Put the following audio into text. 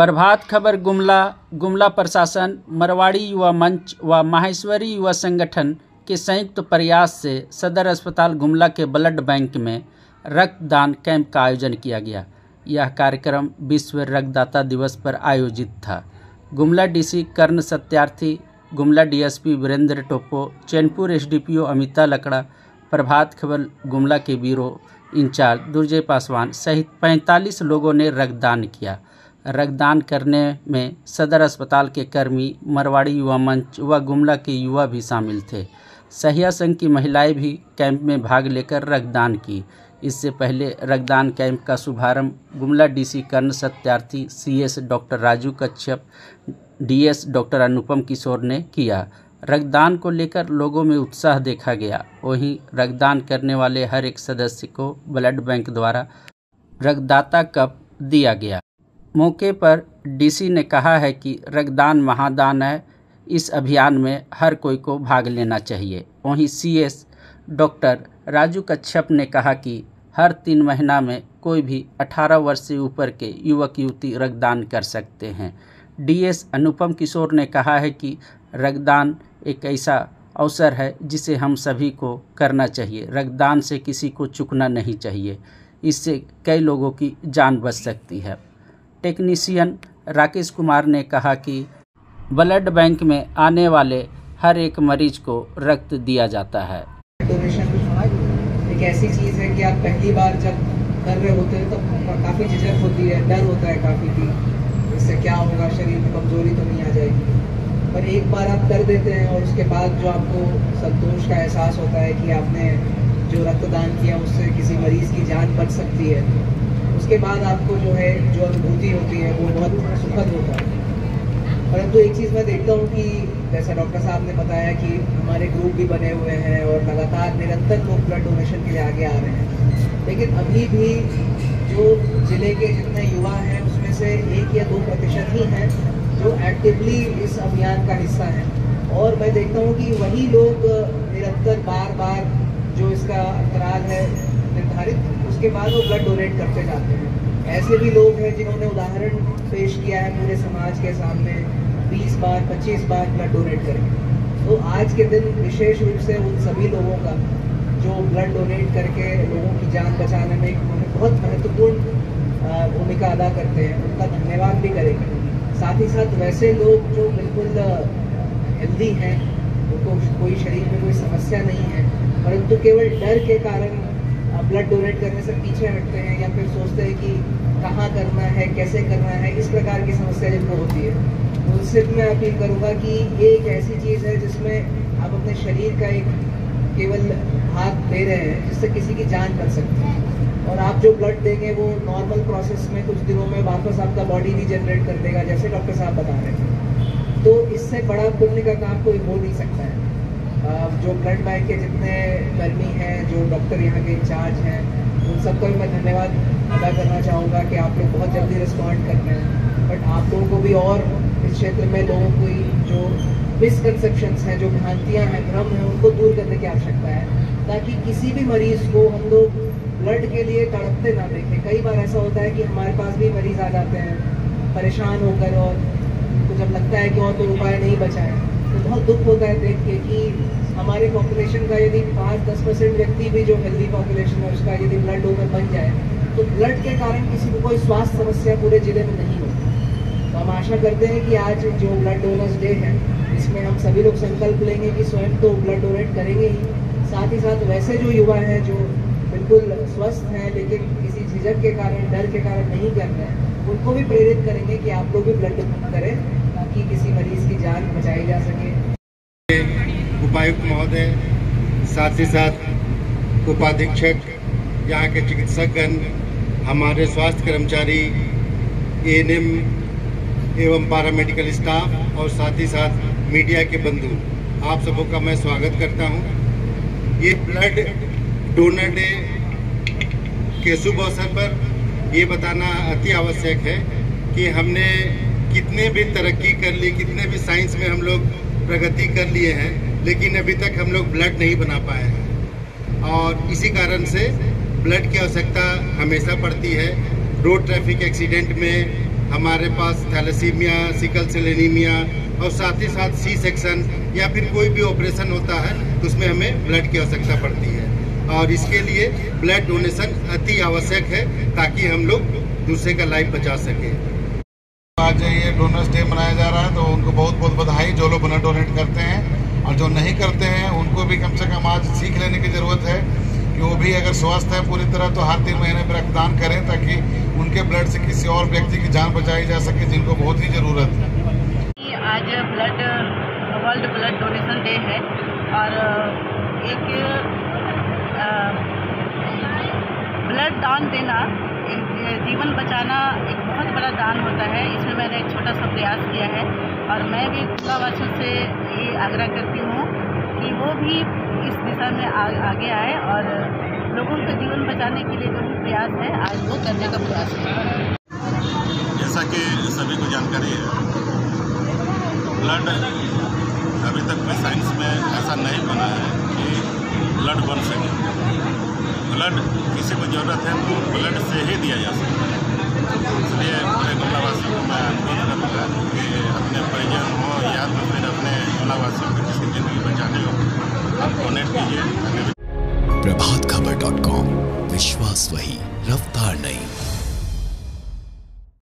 प्रभात खबर, गुमला गुमला प्रशासन, मरवाड़ी युवा मंच व माहेश्वरी युवा संगठन के संयुक्त प्रयास से सदर अस्पताल गुमला के ब्लड बैंक में रक्तदान कैंप का आयोजन किया गया। यह कार्यक्रम विश्व रक्तदाता दिवस पर आयोजित था। Gumla DC Karn Satyarthi, Gumla DSP Virendra Toppo Chainpur SDPO Amita Lakra, Prabhat Khabar, Gumla के ब्यूरो इंचार्ज दुर्जय पासवान सहित 45 लोगों ने रक्तदान किया। रक्तदान करने में सदर अस्पताल के कर्मी, मरवाड़ी युवा मंच व गुमला के युवा भी शामिल थे। सहिया संघ की महिलाएँ भी कैंप में भाग लेकर रक्तदान की। इससे पहले रक्तदान कैंप का शुभारंभ Gumla DC Karn Satyarthi CS doctor Raju Kachhap DS doctor Anupam Kishore ने किया। रक्तदान को लेकर लोगों में उत्साह देखा गया। वहीं रक्तदान करने वाले हर एक सदस्य को ब्लड बैंक द्वारा रक्तदाता कप दिया गया। मौके पर डीसी ने कहा है कि रक्तदान महादान है। इस अभियान में हर कोई को भाग लेना चाहिए। वहीं सीएस डॉक्टर राजू कच्छप ने कहा कि हर तीन महीना में कोई भी 18 वर्ष से ऊपर के युवक, युवती रक्तदान कर सकते हैं। डीएस अनुपम किशोर ने कहा है कि रक्तदान एक ऐसा अवसर है जिसे हम सभी को करना चाहिए। रक्तदान से किसी को चुकना नहीं चाहिए। इससे कई लोगों की जान बच सकती है। टेक्नीशियन राकेश कुमार ने कहा कि ब्लड बैंक में आने वाले हर एक मरीज़ को रक्त दिया जाता है। एक ऐसी चीज़ है कि आप पहली बार जब कर रहे होते हैं तो काफ़ी झिझक होती है, डर होता है काफ़ी कि इससे क्या होगा, शरीर में कमज़ोरी तो नहीं आ जाएगी। पर एक बार आप कर देते हैं और उसके बाद जो आपको संतोष का एहसास होता है कि आपने जो रक्तदान किया, उससे किसी मरीज़ की जान बच सकती है। उसके बाद आपको जो है, जो अनुभूति होती है, वो बहुत सुखद होता है। परंतु एक चीज़ मैं देखता हूँ कि जैसा डॉक्टर साहब ने बताया कि हमारे ग्रुप भी बने हुए हैं और लगातार निरंतर लोग ब्लड डोनेशन के लिए आगे आ रहे हैं। लेकिन अभी भी जो ज़िले के जितने युवा हैं, उसमें से एक या दो प्रतिशत ही हैं जो एक्टिवली इस अभियान का हिस्सा हैं। और मैं देखता हूँ कि वही लोग निरंतर बार बार जो इसका अंतराल है, निर्धारित उसके बाद वो ब्लड डोनेट करते जाते हैं। ऐसे भी लोग हैं जिन्होंने उदाहरण पेश किया है पूरे समाज के सामने 20 बार 25 बार ब्लड डोनेट करके। तो आज के दिन विशेष रूप से उन सभी लोगों का, जो ब्लड डोनेट करके लोगों की जान बचाने में एक बहुत महत्वपूर्ण भूमिका अदा करते हैं, उनका धन्यवाद भी करेंगे। साथ ही साथ वैसे लोग जो बिल्कुल हेल्दी हैं, उनको कोई शरीर में कोई समस्या नहीं है, परंतु केवल डर के कारण ब्लड डोनेट करने से पीछे हटते हैं या फिर सोचते हैं कि कहाँ करना है, कैसे करना है, इस प्रकार की समस्या जिनको होती है। तो सिर्फ़ मैं अपील करूँगा कि ये एक ऐसी चीज़ है जिसमें आप अपने शरीर का एक केवल भाग दे रहे हैं, जिससे किसी की जान बच सकती है। और आप जो ब्लड देंगे वो नॉर्मल प्रोसेस में कुछ दिनों में वापस आपका बॉडी रीजनरेट कर देगा, जैसे डॉक्टर साहब बता रहे थे तो इससे बड़ा पुण्य का काम कोई हो नहीं सकता है। जो ब्लड बैंक के जितने कर्मी हैं, जो डॉक्टर यहाँ के इंचार्ज हैं, उन सबका भी मैं धन्यवाद अदा करना चाहूँगा कि आप लोग बहुत जल्दी रिस्पॉन्ड कर रहे हैं। बट आप लोगों को भी और इस क्षेत्र में लोगों की जो मिसकनसेप्शन हैं, जो भ्रांतियाँ हैं, भ्रम हैं, उनको दूर करने की आवश्यकता है। ताकि किसी भी मरीज़ को हम लोग ब्लड के लिए तड़पते ना देखें। कई बार ऐसा होता है कि हमारे पास भी मरीज़ आ जाते हैं, परेशान होकर और उनको जब लगता है कि और कोई उपाय नहीं बचा है। तो बहुत दुख होता है देख के कि हमारे पॉपुलेशन का यदि पाँच, दस परसेंट व्यक्ति भी जो हेल्दी पॉपुलेशन है, उसका यदि ब्लड डोनर बन जाए तो ब्लड के कारण किसी को कोई स्वास्थ्य समस्या पूरे ज़िले में नहीं होती। तो हम आशा करते हैं कि आज जो ब्लड डोनर्स डे है, इसमें हम सभी लोग संकल्प लेंगे कि स्वयं तो ब्लड डोनेट करेंगे ही। साथ ही साथ वैसे जो युवा हैं, जो बिल्कुल स्वस्थ हैं, लेकिन किसी झिझक के कारण, डर के कारण नहीं कर रहे हैं, उनको भी प्रेरित करेंगे कि आप लोग भी ब्लड डोनेट करें। ताकि किसी मरीज़ की जान बचाई जा सके। उपायुक्त महोदय, साथ ही साथ उपाधीक्षक, यहाँ के चिकित्सकगण, हमारे स्वास्थ्य कर्मचारी एएनएम एवं पैरामेडिकल स्टाफ और साथ ही साथ मीडिया के बंधु, आप सबों का मैं स्वागत करता हूँ। ये ब्लड डोनर डे के शुभ अवसर पर ये बताना अति आवश्यक है कि हमने कितने भी तरक्की कर ली, कितने भी साइंस में हम लोग प्रगति कर लिए हैं, लेकिन अभी तक हम लोग ब्लड नहीं बना पाए हैं। और इसी कारण से ब्लड की आवश्यकता हमेशा पड़ती है। रोड ट्रैफ़िक एक्सीडेंट में हमारे पास थैलेसीमिया सिकल सेलेनीमिया और साथ ही साथ सी सेक्शन या फिर कोई भी ऑपरेशन होता है, उसमें हमें ब्लड की आवश्यकता पड़ती है। और इसके लिए ब्लड डोनेशन अति आवश्यक है, ताकि हम लोग दूसरे का लाइफ बचा सके। आज ये डोनर्स डे मनाया जा रहा है तो उनको बहुत बहुत बधाई, जो लोग ब्लड डोनेट करते हैं और जो नहीं करते हैं, उनको भी कम से कम आज सीख लेने की ज़रूरत है कि वो भी अगर स्वस्थ है पूरी तरह तो हर तीन महीने में रक्तदान करें ताकि उनके ब्लड से किसी और व्यक्ति की जान बचाई जा सके, जिनको बहुत ही ज़रूरत है। आज blood world blood donation day है और, एक ब्लड दान देना जीवन बचाना एक बहुत बड़ा दान होता है इसमें मैंने एक छोटा सा प्रयास किया है। और मैं भी खुलावासियों से ये आग्रह करती हूँ कि वो भी इस दिशा में आ, आगे आए और लोगों का जीवन बचाने के लिए जो भी प्रयास है आज वो करने का प्रयास करें जैसा कि सभी को जानकारी है ब्लड अभी तक कोई साइंस में ऐसा नहीं बना है कि ब्लड बन सके। ब्लड किसी को ज़रूरत है तो ब्लड से ही दिया जा सकता है। इसलिए पूरे गोलावासियों को मैं अनुरोध करूँगा कि अपने परिजन हो या तो फिर अपने गोलावासियों को जिसकी ज़िंदगी बचानी हो, आप डोनेट कीजिए। प्रभात खबर डॉट कॉम विश्वास वही, रफ्तार नहीं